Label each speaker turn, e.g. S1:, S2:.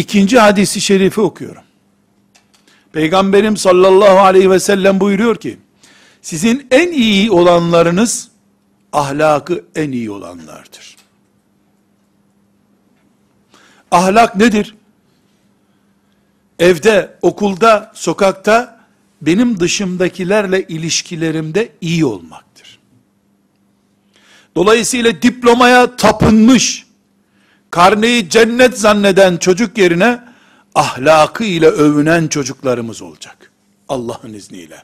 S1: ikinci hadisi şerifi okuyorum. Peygamberim sallallahu aleyhi ve sellem buyuruyor ki, sizin en iyi olanlarınız, ahlakı en iyi olanlardır. Ahlak nedir? Evde, okulda, sokakta, benim dışımdakilerle ilişkilerimde iyi olmaktır. Dolayısıyla diplomaya tapınmış, karneyi cennet zanneden çocuk yerine, ahlakı ile övünen çocuklarımız olacak. Allah'ın izniyle.